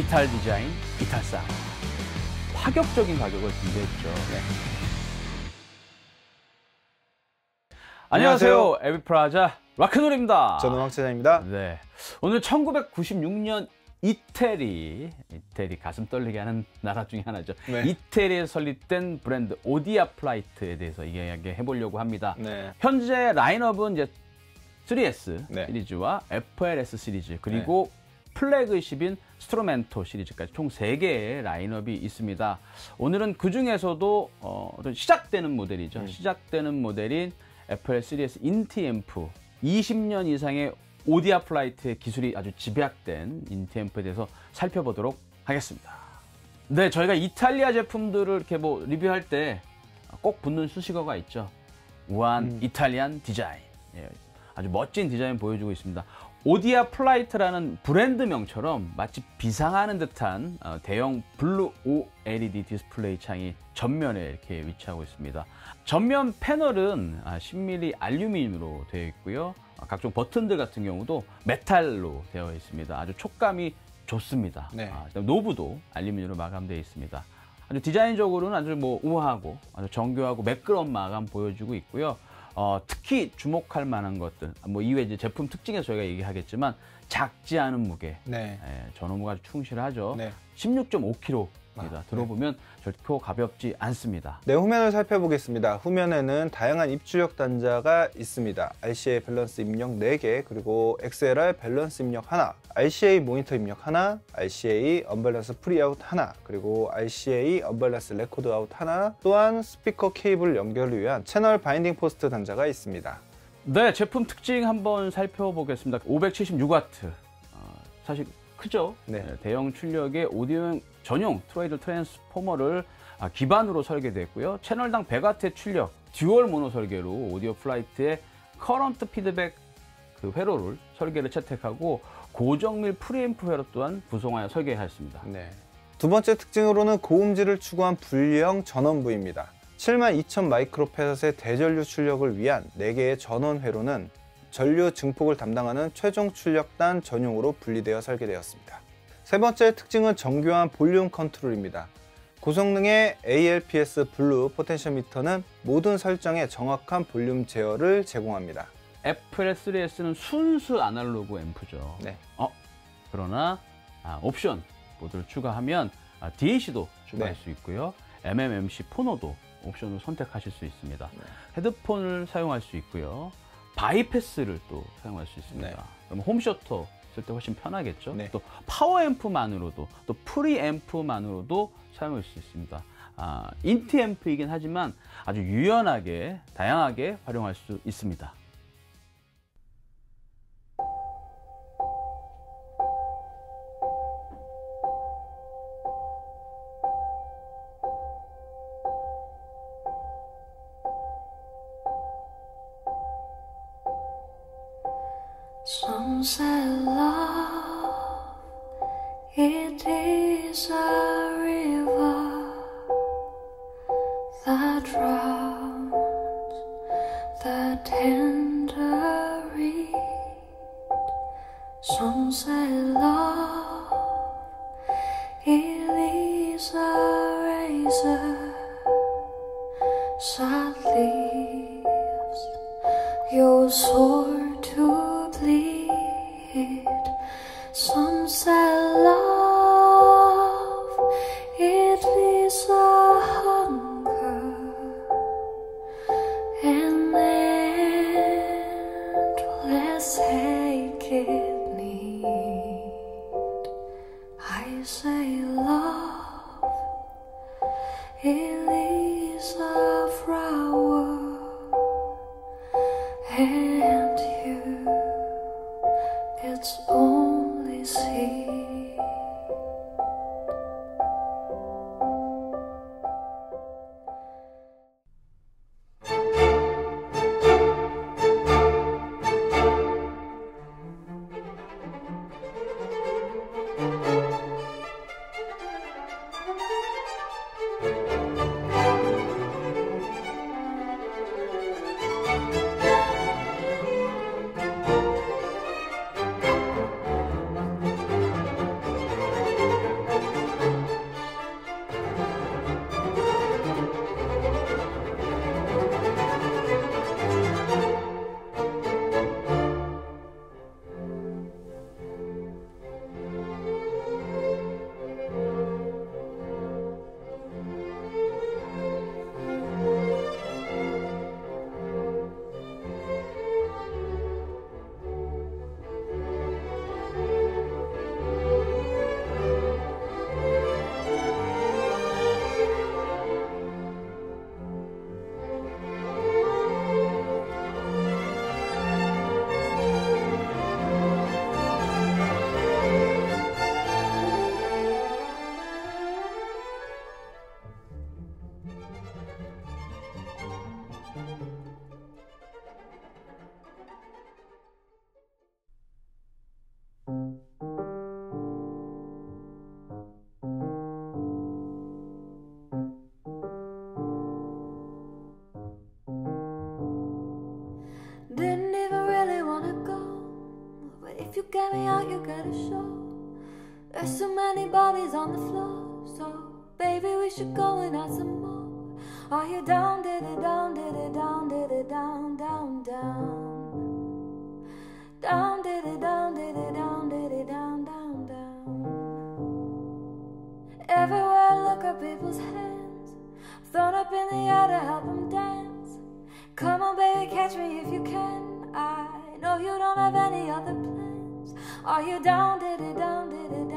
이탈 디자인, 이탈 사운드. 파격적인 가격을 준비했죠. 네. 안녕하세요. AV프라자 락크놀입니다. 저는 황차장입니다. 네. 오늘 1996년 이태리, 이태리 가슴 떨리게 하는 나라 중에 하나죠. 네. 이태리에 설립된 브랜드 Audia Flight에 대해서 이야기해 보려고 합니다. 네. 현재 라인업은 이제 3S 네. 시리즈와 FLS 시리즈 그리고 플래그십인 Strumento 시리즈까지 총 3개의 라인업이 있습니다. 오늘은 그 중에서도 어, 시작되는 모델이죠. 음. 시작되는 모델인 FL 시리즈 인티앰프 20년 이상의 Audia Flight의 기술이 아주 집약된 인티앰프에 대해서 살펴보도록 하겠습니다. 네, 저희가 이탈리아 제품들을 이렇게 뭐 리뷰할 때 꼭 붙는 수식어가 있죠. 우아한 음. Italian 디자인. 예, 아주 멋진 디자인 보여주고 있습니다. Audia Flight라는 브랜드명처럼 마치 비상하는 듯한 어, 대형 블루 OLED 디스플레이 창이 전면에 이렇게 위치하고 있습니다. 전면 패널은 아, 10mm 알루미늄으로 되어 있고요. 아, 각종 버튼들 같은 경우도 메탈로 되어 있습니다. 아주 촉감이 좋습니다. 네. 아, 노브도 알루미늄으로 마감되어 있습니다. 아주 디자인적으로는 아주 뭐 우아하고 아주 정교하고 매끄러운 마감 보여주고 있고요. 어, 특히 주목할 만한 것들, 뭐 이외 이제 제품 특징에서 저희가 얘기하겠지만 작지 않은 무게, 네. 예, 전원부가 아주 충실하죠. 네. 16.5kg 입니다. 아, 들어보면 결코 가볍지 않습니다. 네, 후면을 살펴보겠습니다. 후면에는 다양한 입출력 단자가 있습니다. RCA 밸런스 입력 4개, 그리고 XLR 밸런스 입력 하나, RCA 모니터 입력 하나, RCA unbalance pre-out 하나, 그리고 RCA unbalance record out 하나, 또한 스피커 케이블 연결을 위한 채널 binding post 단자가 있습니다. 네, 제품 특징 한번 살펴보겠습니다. 576W. 어, 사실 크죠? 네. 대형 출력의 오디오 전용 toroid 트랜스포머를 아, 기반으로 설계됐고요. 채널당 100W의 출력, 듀얼 모노 설계로 Audia Flight의 current 피드백 그 회로를 설계를 채택하고 고정밀 프리앰프 회로 또한 구성하여 설계하였습니다. 네. 두 번째 특징으로는 고음질을 추구한 분리형 전원부입니다. 72,000 마이크로패럿의 대전류 출력을 위한 4개의 전원 회로는 전류 증폭을 담당하는 최종 출력단 전용으로 분리되어 설계되었습니다. 세 번째 특징은 정교한 볼륨 컨트롤입니다. 고성능의 ALPS blue potentiometer는 모든 설정에 정확한 볼륨 제어를 제공합니다. FL3S는 순수 아날로그 앰프죠. 네. 어, 그러나 아, 옵션 모드를 추가하면 아, DAC도 추가할 네. 수 있고요. MM MC phono도 옵션을 선택하실 수 있습니다. 네. 헤드폰을 사용할 수 있고요. 바이패스를 또 사용할 수 있습니다. 네. 그럼 홈시어터 쓸 때 훨씬 편하겠죠. 네. 또 파워 앰프만으로도 또 프리 앰프만으로도 사용할 수 있습니다. 아, 인티 앰프이긴 하지만 아주 유연하게 다양하게 활용할 수 있습니다. Some say love, on the floor, so baby, we should go and have some more. Are you down, did it down, did it down, did it down, down, down? Down, did it down, did it down, did it down, down, down. Everywhere I look at people's hands, thrown up in the air to help them dance. Come on, baby, catch me if you can. I know you don't have any other plans. Are you down, did it down, did it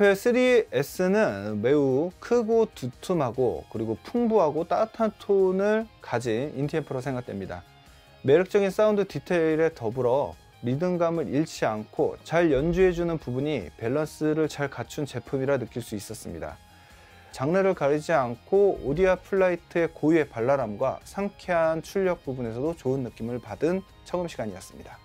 FL3S는 매우 크고 두툼하고 그리고 풍부하고 따뜻한 톤을 가진 인티앰프로 생각됩니다. 매력적인 사운드 디테일에 더불어 리듬감을 잃지 않고 잘 연주해주는 부분이 밸런스를 잘 갖춘 제품이라 느낄 수 있었습니다. 장르를 가리지 않고 Audia Flight의 고유의 발랄함과 상쾌한 출력 부분에서도 좋은 느낌을 받은 청음 시간이었습니다.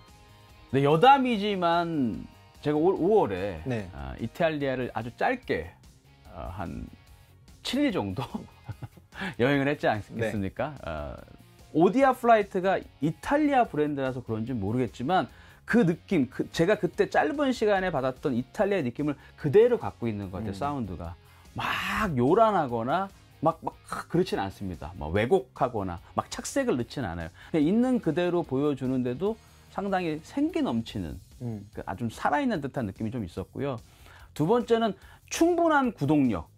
네, 여담이지만 제가 올 5월에 네. 이탈리아를 아주 짧게 어, 한 7일 정도 여행을 했지 않겠습니까? 네. 어, Audia Flight가 이탈리아 브랜드라서 그런지 모르겠지만 그 느낌, 그 제가 그때 짧은 시간에 받았던 이탈리아 느낌을 그대로 갖고 있는 것 같아요, 음. 사운드가. 막 요란하거나 막, 막 그렇진 않습니다. 막 왜곡하거나 막 착색을 넣진 않아요. 있는 그대로 보여주는데도 상당히 생기 넘치는 음. 그 아주 살아있는 듯한 느낌이 좀 있었고요. 두 번째는 충분한 구동력.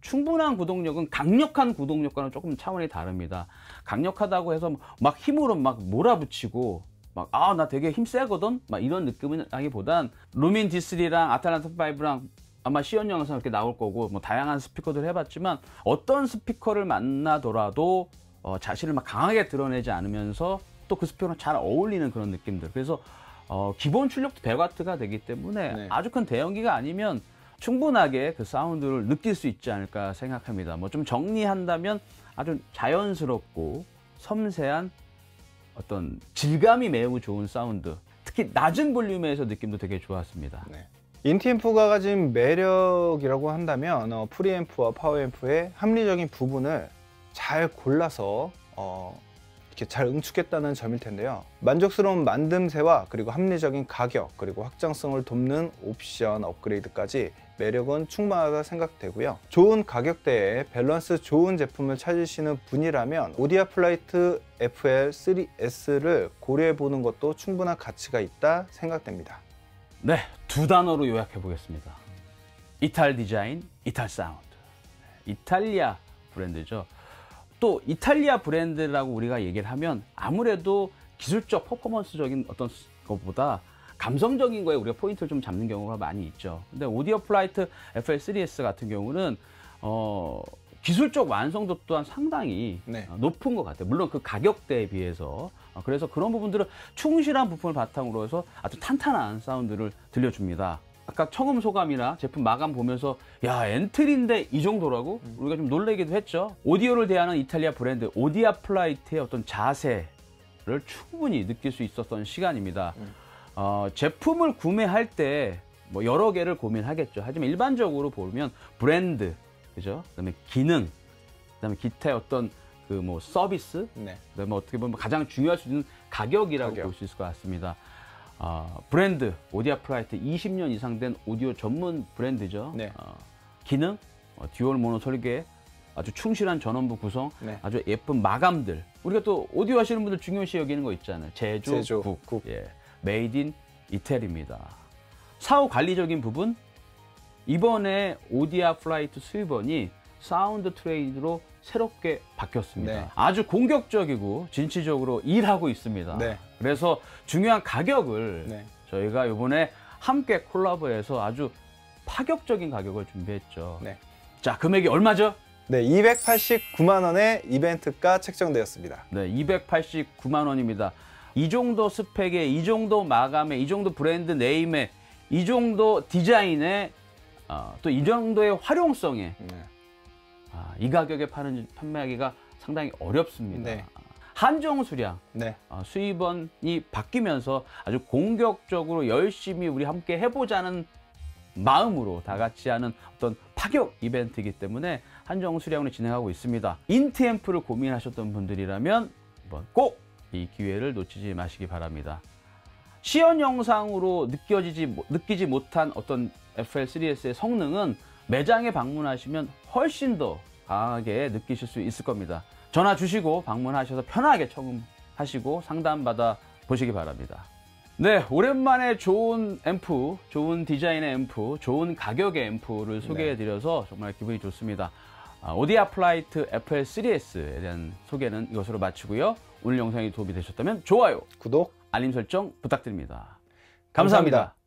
충분한 구동력은 강력한 구동력과는 조금 차원이 다릅니다. 강력하다고 해서 막 힘으로 막 몰아붙이고 막 아 나 되게 힘 세거든 막 이런 느낌은 하기보단 루민 D3랑 아탈란타 5랑 아마 시연 영상 이렇게 나올 거고 뭐 다양한 스피커들 해봤지만 어떤 스피커를 만나더라도 어, 자신을 막 강하게 드러내지 않으면서 또 그 스피커랑 잘 어울리는 그런 느낌들. 그래서 어, 기본 출력도 100와트가 되기 때문에 네. 아주 큰 대형기가 아니면 충분하게 그 사운드를 느낄 수 있지 않을까 생각합니다. 뭐 좀 정리한다면 아주 자연스럽고 섬세한 어떤 질감이 매우 좋은 사운드. 특히 낮은 볼륨에서 느낌도 되게 좋았습니다. 네. 인티앰프가 가진 매력이라고 한다면 어, 프리앰프와 파워앰프의 합리적인 부분을 잘 골라서 어, 이렇게 잘 응축했다는 점일 텐데요. 만족스러운 만듦새와 그리고 합리적인 가격 그리고 확장성을 돕는 옵션 업그레이드까지 매력은 충분하다 생각되고요. 좋은 가격대에 밸런스 좋은 제품을 찾으시는 분이라면 오디아 플라이트 FL3S를 고려해 보는 것도 충분한 가치가 있다 생각됩니다. 네, 두 단어로 요약해 보겠습니다. 이탈 디자인, 이탈 사운드. 이탈리아 브랜드죠. 또 이탈리아 브랜드라고 우리가 얘기를 하면 아무래도 기술적 퍼포먼스적인 어떤 것보다 감성적인 거에 우리가 포인트를 좀 잡는 경우가 많이 있죠. 근데 오디아 플라이트 FL3S 같은 경우는 어, 기술적 완성도 또한 상당히 네. 어, 높은 것 같아요. 물론 그 가격대에 비해서. 어, 그래서 그런 부분들은 충실한 부품을 바탕으로 해서 아주 탄탄한 사운드를 들려줍니다. 아까 청음 소감이나 제품 마감 보면서 야 엔트리인데 이 정도라고 우리가 좀 놀라기도 했죠. 오디오를 대하는 이탈리아 브랜드 오디아 플라이트의 어떤 자세를 충분히 느낄 수 있었던 시간입니다. 어, 제품을 구매할 때 뭐 여러 개를 고민하겠죠. 하지만 일반적으로 보면 브랜드, 그죠? 그다음에 기능, 그다음에 기타의 어떤 그 뭐 서비스, 네. 그다음에 어떻게 보면 가장 중요할 수 있는 가격이라고 가격. 볼수 있을 것 같습니다. 어, 브랜드 오디아 플라이트 20년 이상 된 오디오 전문 브랜드죠. 네. 어, 기능, 어, dual mono 설계, 아주 충실한 전원부 구성, 네. 아주 예쁜 마감들. 우리가 또 오디오 하시는 분들 중요시 여기는 거 있잖아요. 제조, 제조, 국, 국. 예, made in 이태리입니다. 사후 관리적인 부분 이번에 오디아 플라이트 수입원이 사운드 트레이드로 새롭게 바뀌었습니다. 네. 아주 공격적이고 진취적으로 일하고 있습니다. 네. 그래서 중요한 가격을 네. 저희가 이번에 함께 콜라보해서 아주 파격적인 가격을 준비했죠. 네. 자, 금액이 얼마죠? 네, 289만 원의 이벤트가 책정되었습니다. 네, 289만 원입니다. 이 정도 스펙에 이 정도 마감에 이 정도 brand name에 이 정도 디자인에 어, 또이 정도의 활용성에 네. 아, 이 가격에 파는 판매하기가 상당히 어렵습니다. 네. 한정 수량 네. 어, 수입원이 바뀌면서 아주 공격적으로 열심히 우리 함께 해보자는 마음으로 다 같이 하는 어떤 파격 이벤트이기 때문에 한정 수량으로 진행하고 있습니다. 인트앰프를 고민하셨던 분들이라면 꼭 이 기회를 놓치지 마시기 바랍니다. 시연 영상으로 느껴지지 못- 느끼지 못한 어떤 FL3S의 성능은 매장에 방문하시면 훨씬 더 강하게 느끼실 수 있을 겁니다. 전화 주시고 방문하셔서 편하게 청음하시고 상담받아 보시기 바랍니다. 네, 오랜만에 좋은 앰프, 좋은 디자인의 앰프, 좋은 가격의 앰프를 소개해드려서 정말 기분이 좋습니다. 아, 오디아 플라이트 FL3S에 대한 소개는 이것으로 마치고요. 오늘 영상이 도움이 되셨다면 좋아요, 구독 알림 설정 부탁드립니다. 감사합니다. 감사합니다.